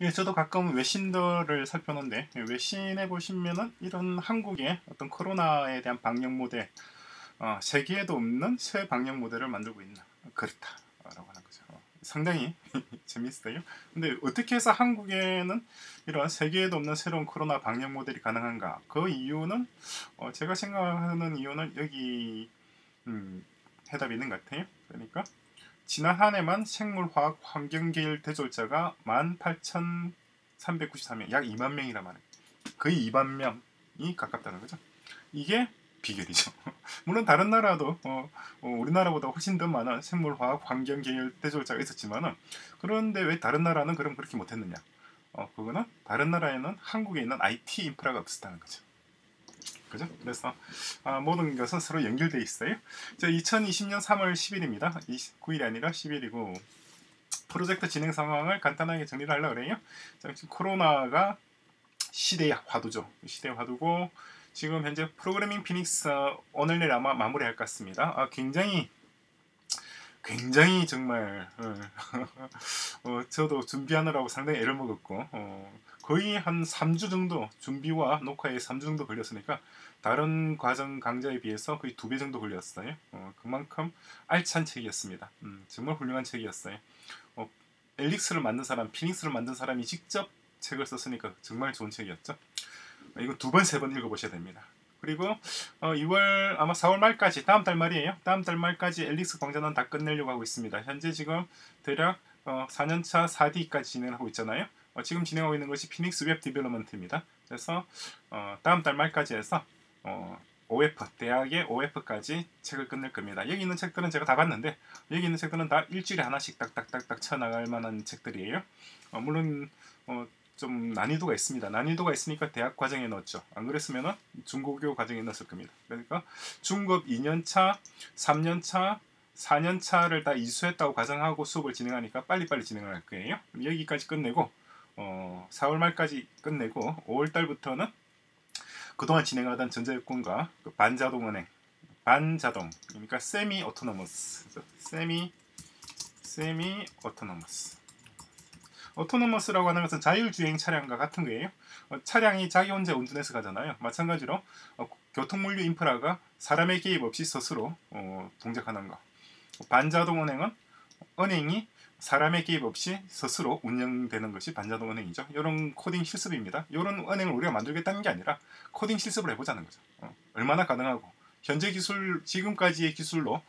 예, 저도 가끔 외신들을 살펴는데 예, 외신에 보시면은 이런 한국의 어떤 코로나에 대한 방역 모델, 어, 세계에도 없는 새 방역 모델을 만들고 있나 그렇다라고 하는 거죠. 어, 상당히 재밌어요. 근데 어떻게 해서 한국에는 이런 세계에도 없는 새로운 코로나 방역 모델이 가능한가? 그 이유는 어, 제가 생각하는 이유는 여기 음, 해답이 있는 것 같아요. 그러니까 지난 한 해만 생물화학 환경계열 대졸자가 18,393명, 약 2만 명이라 말해요. 거의 2만 명이 가깝다는 거죠. 이게 비결이죠. 물론 다른 나라도 어, 어, 우리나라보다 훨씬 더 많은 생물화학 환경 계열 대졸자가 있었지만은 그런데 왜 다른 나라는 그럼 그렇게 못했느냐? 어, 그거는 다른 나라에는 한국에 있는 IT 인프라가 없었다는 거죠. 그죠? 그래서 아, 모든 것은 서로 연결돼 있어요. 자, 2020년 3월 10일입니다. 9일이 아니라 10일이고 프로젝트 진행 상황을 간단하게 정리를 하려고 그래요. 자, 지금 코로나가 시대의 화두죠. 시대의 화두고 지금 현재 프로그래밍 피닉스 오늘 내일 아마 마무리할 것 같습니다. 아, 굉장히 굉장히 정말 어, 어, 저도 준비하느라고 상당히 애를 먹었고 어, 거의 한 3주 정도 준비와 녹화에 3주 정도 걸렸으니까 다른 과정 강좌에 비해서 거의 두 배 정도 걸렸어요. 어, 그만큼 알찬 책이었습니다. 음, 정말 훌륭한 책이었어요. 어, Elixir를 만든 사람, Phoenix를 만든 사람이 직접 책을 썼으니까 정말 좋은 책이었죠. 어, 이거 두 번, 세 번 읽어보셔야 됩니다. 그리고 어, 2월 아마 4월 말까지 다음 달 말이에요. 다음 달 말까지 Elixir 강좌는 다 끝내려고 하고 있습니다. 현재 지금 대략 어, 4년차 4D까지 진행하고 있잖아요. 어, 지금 진행하고 있는 것이 Phoenix web development입니다. 그래서 어, 다음 달 말까지 해서 어, OF 대학의 OF까지 책을 끝낼 겁니다. 여기 있는 책들은 제가 다 봤는데 여기 있는 책들은 다 일주일에 하나씩 딱딱딱딱 쳐나갈 만한 책들이에요. 어, 물론 어, 좀 난이도가 있습니다. 난이도가 있으니까 대학 과정에 넣었죠. 안 그랬으면은 중고교 과정에 넣었을 겁니다. 그러니까 중급 2년차, 3년차, 4년 차를 다 이수했다고 가정하고 수업을 진행하니까 빨리빨리 진행을 할 거예요. 여기까지 끝내고 어, 4월 말까지 끝내고 5월 달부터는 그동안 진행하던 전자유권과 그 반자동 은행, 반자동, 그러니까 semi autonomous, semi semi autonomous. autonomous라고 하는 것은 자율주행 차량과 같은 거예요. 어, 차량이 자기 혼자 운전해서 가잖아요. 마찬가지로 어, 교통물류 인프라가 사람의 개입 없이 스스로 어, 동작하는 거. 반자동 은행은 은행이 사람의 개입 없이 스스로 운영되는 것이 반자동 은행이죠. 이런 코딩 실습입니다. 이런 은행을 우리가 만들겠다는 게 아니라 코딩 실습을 해보자는 거죠. 어, 얼마나 가능하고 현재 기술 지금까지의 기술로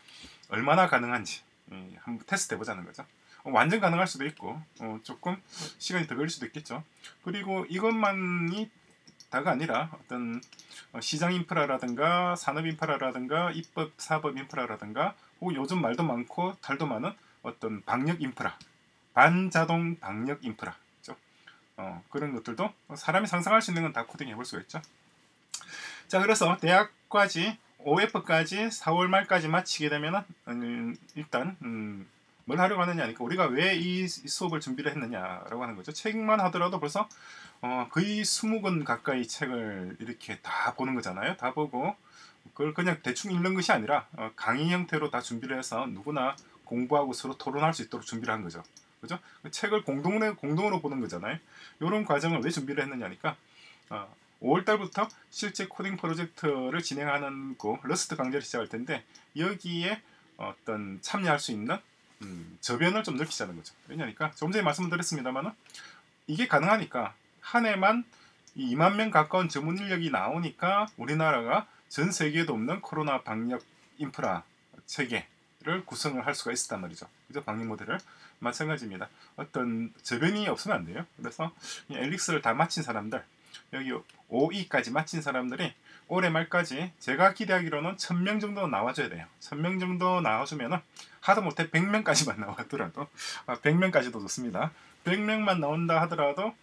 얼마나 가능한지 예, 한번 테스트 해보자는 거죠. 어, 완전 가능할 수도 있고 어, 조금 시간이 더 걸릴 수도 있겠죠. 그리고 이것만이 다가 아니라 어떤 어, 시장 인프라라든가 산업 인프라라든가 입법 사법 인프라라든가 혹은 요즘 말도 많고 달도 많은 어떤 방역 인프라 반자동 방역 인프라 어, 그런 것들도 사람이 상상할 수 있는 건 다 코딩 해 볼 수가 있죠. 자 그래서 대학까지 OF까지 4월 말까지 마치게 되면은 음, 일단 음, 뭘 하려고 하느냐니까 우리가 왜 이 수업을 준비를 했느냐라고 하는 거죠. 책만 하더라도 벌써 어, 거의 20권 가까이 책을 이렇게 다 보는 거잖아요. 다 보고 그걸 그냥 대충 읽는 것이 아니라 어, 강의 형태로 다 준비를 해서 누구나 공부하고 서로 토론할 수 있도록 준비를 한 거죠. 그죠? 그 책을 공동으로, 공동으로 보는 거잖아요. 이런 과정을 왜 준비를 했느냐니까 어, 5월 달부터 실제 코딩 프로젝트를 진행하는 그 Rust 강좌를 시작할 텐데 여기에 어떤 참여할 수 있는 음, 저변을 좀 넓히자는 거죠. 왜냐니까 조금 전에 말씀드렸습니다만은 이게 가능하니까 한 해만 2만 명 가까운 전문 인력이 나오니까 우리나라가 전 세계에도 없는 코로나 방역 인프라 체계를 구성을 할 수가 있었단 말이죠. 그죠? 방역 모델을 마찬가지입니다. 어떤 저변이 없으면 안 돼요. 그래서 엘릭스를 다 마친 사람들 여기 5위까지 마친 사람들이 올해 말까지 제가 기대하기로는 1000명 정도 나와줘야 돼요. 1000명 정도 나와주면은 하다못해 100명까지만 나왔더라도 아, 100명까지도 좋습니다. 100명만 나온다 하더라도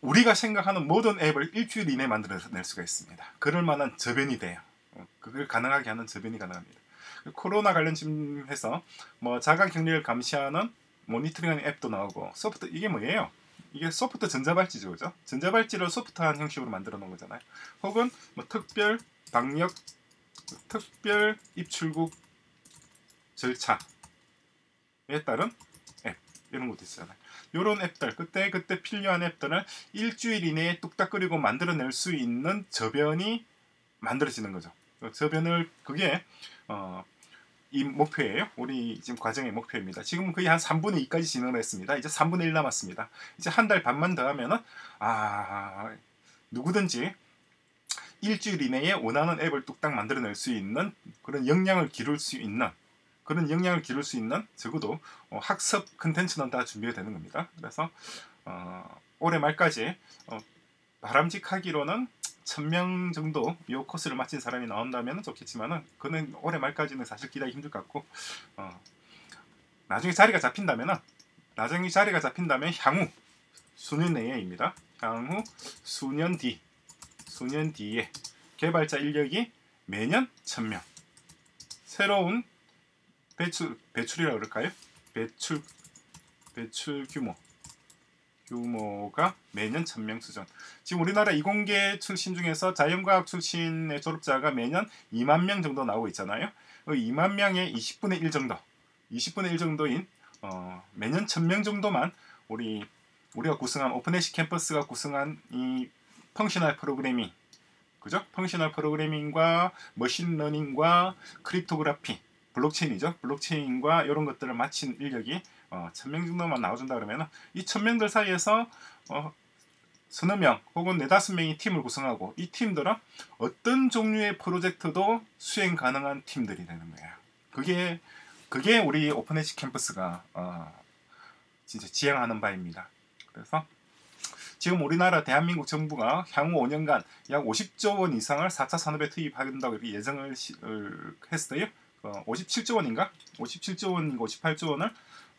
우리가 생각하는 모든 앱을 일주일 이내에 만들어낼 수가 있습니다. 그럴 만한 저변이 돼요. 어, 그걸 가능하게 하는 저변이 가능합니다. 코로나 관련 질문해서 뭐 자가 격리를 감시하는 모니터링하는 앱도 나오고 소프트 이게 뭐예요? 이게 소프트 전자발찌죠, 그죠? 전자발찌를 소프트한 형식으로 만들어 놓은 거잖아요. 혹은 뭐 특별 방역, 특별 입출국 절차에 따른 앱 이런 것도 있잖아요. 요런 앱들 그때 그때 필요한 앱들을 일주일 이내에 뚝딱 끓이고 만들어낼 수 있는 저변이 만들어지는 거죠. 그 저변을 그게 어, 이 목표예요. 우리 지금 과정의 목표입니다. 지금 거의 한 3분의 2까지 진행을 했습니다. 이제 3분의 1 남았습니다. 이제 한 달 반만 더 하면은 아 누구든지 일주일 이내에 원하는 앱을 뚝딱 만들어낼 수 있는 그런 역량을 기를 수 있는 그런 역량을 기를 수 있는 적어도 어, 학습 컨텐츠는 다 준비가 되는 겁니다. 그래서 어, 올해 말까지 어, 바람직하기로는 1000명 정도 이 코스를 마친 사람이 나온다면 좋겠지만은 그는 올해 말까지는 사실 기다리기 힘들 것 같고 어, 나중에 자리가 잡힌다면은 나중에 자리가 잡힌다면 향후 수년 내에입니다. 향후 수년 뒤 수년 뒤에 개발자 인력이 매년 1000명 새로운 배출 배출이라 그럴까요? 배출 배출 규모 규모가 매년 1000명 수준. 지금 우리나라 이공계 출신 중에서 자연과학 출신의 졸업자가 매년 2만 명 정도 나오고 있잖아요. 그 2만 명의 20분의 1 정도, 20분의 1 정도인 어, 매년 1000명 정도만 우리 우리가 구성한 OpenHash 캠퍼스가 구성한 이 functional programming 그죠? functional programming과 machine learning과 cryptography 블록체인이죠. 블록체인과 이런 것들을 마친 인력이 어, 1000명 정도만 나와준다 그러면 이 1000명들 사이에서 어, 서너 명 혹은 네다섯 명이 팀을 구성하고 이 팀들은 어떤 종류의 프로젝트도 수행 가능한 팀들이 되는 거예요. 그게 그게 우리 오픈에시 캠퍼스가 어, 진짜 지향하는 바입니다. 그래서 지금 우리나라 대한민국 정부가 향후 5년간 약 50조 원 이상을 4차 산업에 투입한다고 예정을 했어요. 어, 57조 원인가? 57조 원인가 58조 원을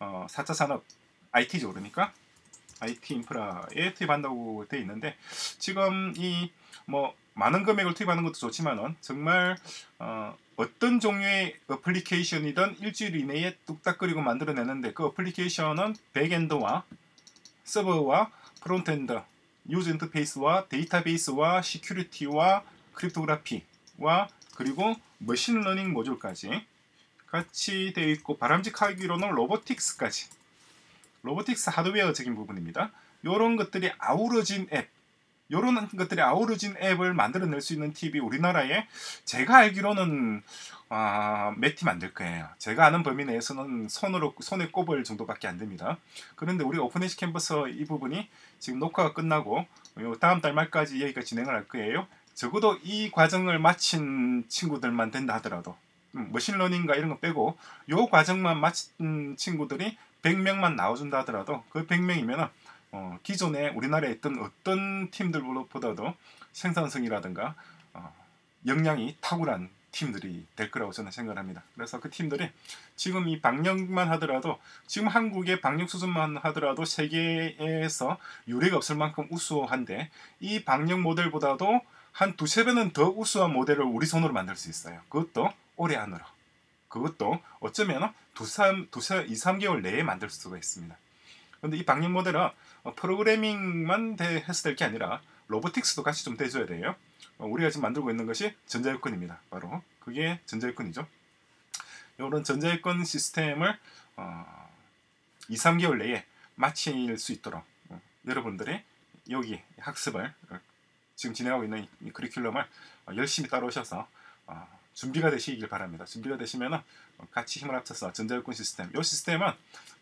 어, 4차 산업 IT죠 그러니까 IT 인프라에 투입한다고 돼 있는데 지금 이 뭐 많은 금액을 투입하는 것도 좋지만은 정말 어, 어떤 종류의 어플리케이션이든 일주일 이내에 뚝딱거리고 만들어내는데 그 어플리케이션은 backend와 서버와 frontend, user interface와 데이터베이스와 security와 cryptography와 그리고 machine learning 모듈까지 같이 되어 있고 바람직하기로는 robotics까지 robotics 하드웨어적인 부분입니다. 이런 것들이 아우러진 앱 이런 것들이 아우러진 앱을 만들어낼 수 있는 팁이 우리나라에 제가 알기로는 아, 몇팀 안 될 거예요. 제가 아는 범위 내에서는 손으로 손에 꼽을 정도밖에 안 됩니다. 그런데 우리 오픈에시 캠퍼스 이 부분이 지금 녹화가 끝나고 다음 달 말까지 여기가 진행을 할 거예요. 적어도 이 과정을 마친 친구들만 된다 하더라도 음, 머신러닝과 이런 거 빼고 이 과정만 마친 친구들이 100명만 나와준다 하더라도 그 100명이면 어, 기존에 우리나라에 있던 어떤 팀들보다도 생산성이라든가 어, 역량이 탁월한 팀들이 될 거라고 저는 생각합니다. 그래서 그 팀들이 지금 이 방역만 하더라도 지금 한국의 방역 수준만 하더라도 세계에서 유례가 없을 만큼 우수한데 이 방역 모델보다도 한 두세 배는 더 우수한 모델을 우리 손으로 만들 수 있어요. 그것도 올해 안으로. 그것도 어쩌면 두, 삼, 두세, 2, 3개월 내에 만들 수가 있습니다. 그런데 이 방역 모델은 프로그래밍만 해서 될 게 아니라 로보틱스도 같이 좀 돼줘야 돼요. 어, 우리가 지금 만들고 있는 것이 전자여권입니다. 바로 그게 전자여권이죠. 이런 전자여권 시스템을 어, 2, 3개월 내에 마칠 수 있도록 어, 여러분들이 여기 학습을 어, 지금 진행하고 있는 이 커리큘럼을 어, 열심히 따라오셔서 어, 준비가 되시길 바랍니다. 준비가 되시면 같이 힘을 합쳐서 전자여권 시스템 이 시스템은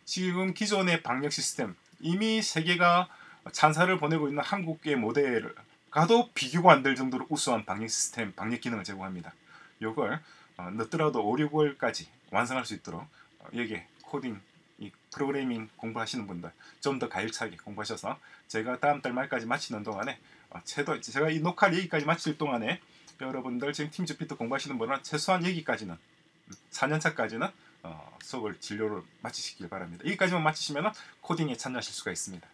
지금 기존의 방역 시스템 이미 세계가 찬사를 보내고 있는 한국의 모델 가도 비교가 안 될 정도로 우수한 방역 시스템, 방역 기능을 제공합니다. 이걸 어, 늦더라도 5, 6월까지 완성할 수 있도록 어, 여기에 코딩, 이 프로그래밍 공부하시는 분들 좀 더 가열차게 공부하셔서 제가 다음 달 말까지 마치는 동안에 어, 최도 제가 이 녹화를 여기까지 마칠 동안에 여러분들 지금 팀 주피트 공부하시는 분은 최소한 여기까지는 4년차까지는 어, 수업을 진료를 마치시길 바랍니다. 여기까지만 마치시면 코딩에 참여하실 수가 있습니다.